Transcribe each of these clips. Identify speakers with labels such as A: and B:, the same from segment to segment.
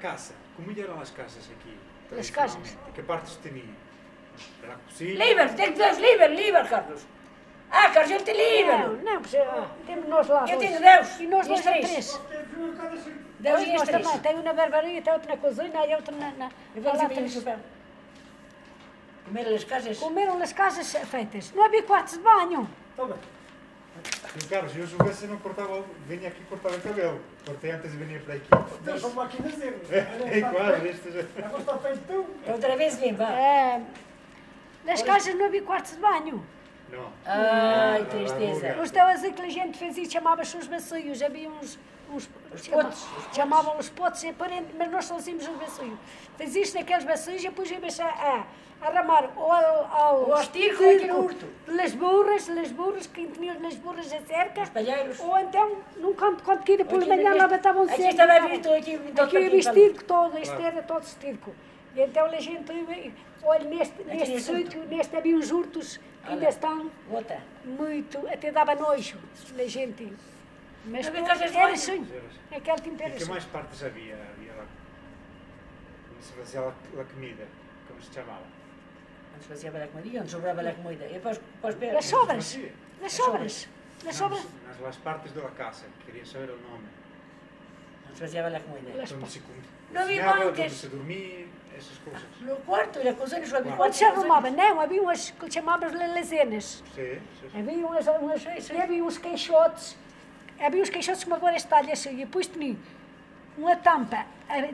A: casa, como eram as casas aqui?
B: As casas?
A: Que partes tinham? Era a cozinha?
C: Liber, tem que Deus liber, liber, Carlos. Ah, Carlos, ele te
B: Não,
C: liber.
B: não, pois, ah, temos nós lá
C: Eu
B: dois.
C: tenho Deus.
B: E nós dois
C: três.
B: três.
C: Deus
B: Pois,
C: e as
B: nós
C: três.
B: também. Tem um na barbearia, tem outro na cozinha e outro na... na
C: Eu
B: lá
C: vou dizer
B: três.
C: isso, Comer as casas.
B: Comeram nas casas feitas. Não havia quartos de banho.
A: Toma. E o Carlos, eu julgasse não cortava, vinha aqui cortar o cabelo. Cortei antes de venir para aqui.
D: Tens uma máquinazinha.
A: É quase, este já...
D: Agora está feito tu.
C: Outra vez vem, vá.
B: É, nas casas não havia quartos de banho.
A: Não.
C: Ai,
A: Ah,
C: tristeza.
B: Os teus que a gente fez isso chamava-se os bacios. Havia uns. uns
C: Os potes.
B: Chamavam os potes, é parente, mas nós só dizíamos os. Fez isto naqueles bacios e depois íamos a, a, ramar ao, ao,
C: Ou ao estirco ou aqui no hurto.
B: Las burras, las burras, quem tinha las burras a cerca.
C: Os.
B: Ou então, num canto, quando que ia por
C: Aqui
B: manhã, lá batavam
C: aqui
B: cerca.
C: estava
B: estavam-
C: visto, aqui, todo
B: Aqui havia
C: partido,
B: estirco todo, este era todo estirco. E então a gente, ia- olha, neste, neste sítio, neste havia uns hurtos que ainda estão muito, até dava nojo a gente. Mas era
C: banho.
B: assim, aquele tempo era
A: E que mais partes havia? Havia lá. Como se fazia lá a comida? Como se chamava?
C: Antes fazia bela comida, onde sobrava a comida. E depois, depois,
B: Las
C: espera.
B: sobras, las sobras, las sobras.
A: Nas, nas partes da casa, queria saber o nome.
C: Antes fazia bela comida.
A: Onde se comia.
C: Não havia bancas.
A: Onde se dormia, essas coisas.
C: No quarto, na cozinha, só havia
A: Quando
B: se arrumava? Não, havia umas que chamavam lezenas.
A: Sim, sim.
B: Havia umas, umas, e havia uns queixotes, havia uns queixotes como agora está ali assim, e depois tinha uma tampa,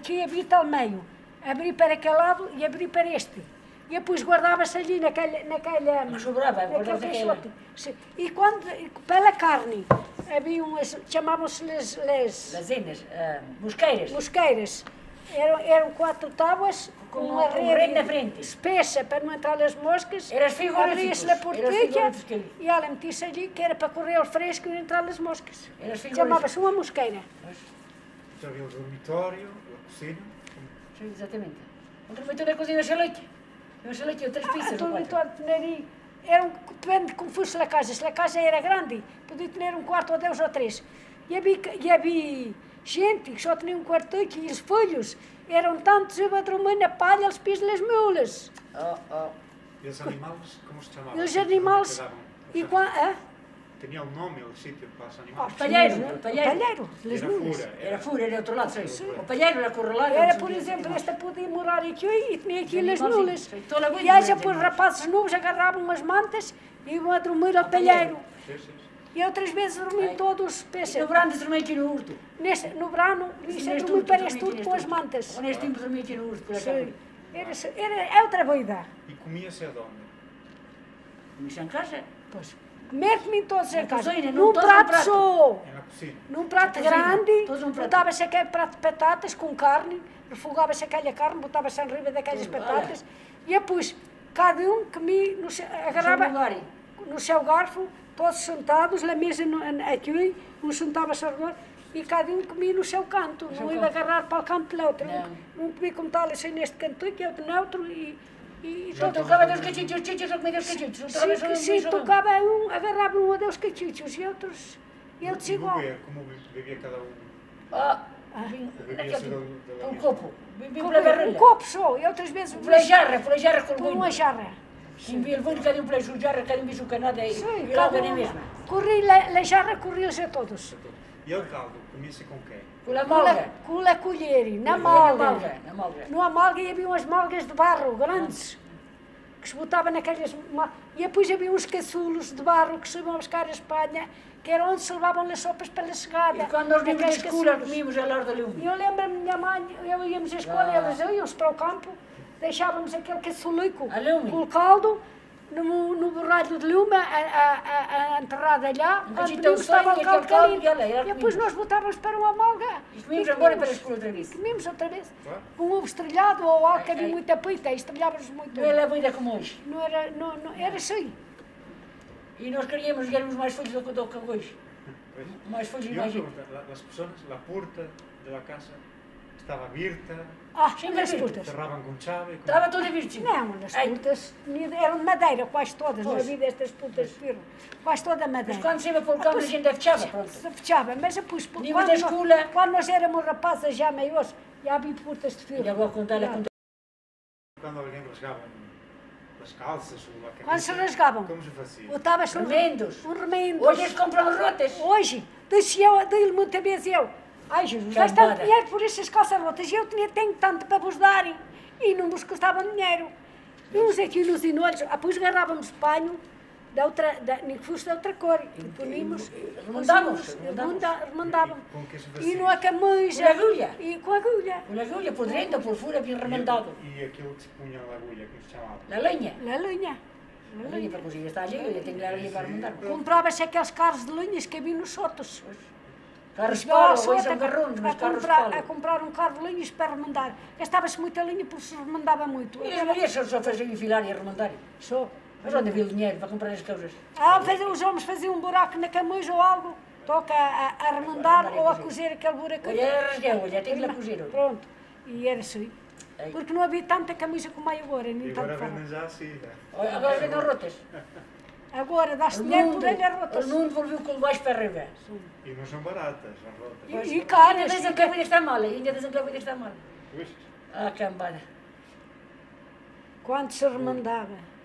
B: que abrir tal meio, abrir para aquele lado e abrir para este. E depois guardava-se ali naquele, naquela,
C: Mas sobrava,
B: naquele. Sim. E quando, pela carne, havia umas, chamavam-se les, les
C: ah, mosqueiras.
B: mosqueiras. Eram, eram quatro tábuas com uma
C: um
B: rede
C: na frente.
B: espessa para não entrar as moscas.
C: Eras.
B: Abria-se a e ela metia-se ali, que era para correr o fresco e não entrar as moscas. Chamava-se uma mosqueira.
A: Já havia o dormitório, a cozinha.
C: Sim, exatamente. Um dormitório na cozinha, uma leite. Uma leite e outras
B: Ah,
C: pizzas.
B: o
C: no quarto.
B: dormitório de Teneri era um, depende de como fosse a casa. Se a casa era grande, podia ter um quarto ou dois ou três. E havia, e havia gente que só tinha um quarto e os filhos eram tantos, eu a dormir na palha, eles pisam as mulas.
C: Oh, oh.
A: E os animais, como se chamavam?
B: Os animais, e quando, ah,
A: Tinha um nome, o sítio para os animais.
C: palheiro,
B: o
C: palheiro.
B: palheiro, as
A: Era
B: mulas.
A: fura.
C: Era fura, era outro lado. Sim.
A: Sim.
C: O palheiro era correlado.
B: Era, por exemplo, esta podia morar aqui e tinha aqui as nulas.
C: vida
B: E haja
C: os
B: por
C: animais.
B: rapazes novos agarravam umas mantas e iam a dormir ao palheiro.
A: Sim, sim, sim.
B: E outras vezes dormiam
C: Ai.
B: todos
C: E
B: pensa,
C: no verão dormia aqui no urto.
B: neste, no é para
C: dormia
B: este
C: aqui
B: tudo com as mantas.
C: Ou neste tempo dormia aqui no urto, por
B: Sim.
C: acaso.
B: Era, era, é outra vida.
A: E comia-se aonde?
C: Comia em casa.
B: Pois, comer comiam todos em casa.
C: cozinha,
B: Num prato,
C: num prato.
B: só.
A: É na cozinha.
B: Num prato grande,
C: todos num prato.
B: botava-se aquele prato de batatas com carne, refogava-se aquela carne, botava-se em riba daquelas
C: Tudo,
B: batatas, e depois cada um comia, agarrava. No seu garfo, todos sentados, na mesa aqui, um sentava-se ao redor, e cada um comia no seu canto, não ia agarrar para o canto do outro.
C: Não.
B: Um comia como tal, assim neste canto, e outro no outro, e, e, e
C: Então
B: todos-
C: tocava dos cachitos, os chichos, eu comia dos só
B: Sim,
C: um
B: tocava um, agarrava um a Deus cachichos e outros, e outros
A: E
B: igual.
A: como bebia cada um?
C: Ah, um copo.
B: Um copo só, e outras vezes
C: Pela jarra, pela jarra com
B: por uma jarra.
C: Vinho, um sua jarra, cada um viu canada e
B: Sim,
C: e
B: cada
C: logo nem
B: um.
C: mesma.
B: Corri, la, la jarra corria-se a todos.
A: E o caldo, comia-se com quem?
C: Com a malga.
B: com la colher, na
C: Na
B: malga.
C: malga, na malga.
B: No amalga e havia umas malgas de barro grandes que se botava naquelas. E depois havia uns caçulos de barro que se iam buscar a Espanha, que era onde se levavam as sopas para a chegada.
C: E quando nós vimos
B: Naqueles
C: escola, comíamos a de
B: E
C: lume.
B: eu lembro-me, minha mãe, eu íamos à escola,
C: Ah.
B: elas iam para o campo, deixávamos aquele caçulico
C: A
B: com o caldo, no, no borralho de lume, a, a, a, a enterrada lá,
C: Um
B: quando
C: bocadinho
B: pedimos
C: de sangue,
B: estava o caldo
C: caldo e ela, ela
B: E depois nós botávamos para uma malga.
C: E comíamos embora para a outra vez.
B: Comíamos outra vez. Com ovo estrelhado ou algo que havia muita pita, e estrelhávamos muito.
C: Não é a vida como hoje.
B: Não era, não, não, era assim.
C: E nós queríamos ganhar mais folhos do que hoje.
A: Pois.
C: Mais folhos e
A: Y
C: mais
A: personas, la puerta de la casa estaba abierta,
B: Ah,
C: Sim,
B: nas
C: mas-
B: putas.
A: cerraban con chave. como-
C: Estava toda virgem.
B: Não, nas
C: Ai,
B: putas eram de madeira, quase todas. Não
C: Pois.
B: havia destas putas de ferro. Quase toda madeira.
C: Mas quando se ia para o campo, a gente fechava.
B: Se fechava, mas depois, quando, nós-
C: escola.
B: quando nós éramos rapazes já maiores, E havia portas de fio.
C: E agora contar a
B: Já.
C: contar.
A: Quando alguém rasgava as calças ou a camisa.
B: Quando se rasgavam,
A: Como se fazia?
B: botava-se um,
C: Remendos.
B: um remendo.
C: Hoje eles compram rotas.
B: Hoje, disse eu, dei-lhe muita vez eu. Ai, Jesus,
C: Que
B: vais tanto dinheiro por estas calças rotas. E eu tinha, tenho tanto para vos darem. E não vos custava dinheiro. E uns aqui nos inolhos, ah, depois agarrávamos panho da outra, da, nem que fosse de outra cor. E remenda-
C: remendávamos.
B: remendávamos.
A: E com que
B: não a camisa.
C: Com agulha.
B: E com agulha.
C: Uma agulha por dentro, por fora, bem remendado.
A: E, e aquilo que se punha na agulha, como se chamava?
C: Na lenha.
B: Na linha.
C: Na lenha para conseguir estar ali, eu tenho que ali para remendar.
B: Comprava-se aqueles carros de linhas que havia nos sotos.
C: Carros palo, hoje são carrões, mas
B: a,
C: carros
B: comprar, a comprar um carro de linhas para remendar. Gastava-se muita linha porque se remendava muito.
C: E as mulheres só, só faziam enfilar e arremendar.
B: Só.
C: Mas onde havia o dinheiro para comprar as coisas?
B: Ah, faziam- os homens faziam um buraco na camisa ou algo, toca a, a, a remendar ou a cozer aquele buraco.
C: Olha, rasguei, olha, tem que lá cozer.
B: Pronto. E era assim. Porque não havia tanta camisa como há agora, nem
A: E agora vendem já assim, né?
C: Agora vendem rotas.
B: Agora dá-se dinheiro por ele a
C: o mundo volviu com o baixo para arriba.
A: E não são baratas as rotas.
B: E, e
C: Ainda
B: caras.
C: dizem que a vida está mal, ainda dizem que a vida está mal.
A: Pois.
C: Ah, cambada.
B: Quando se remendava.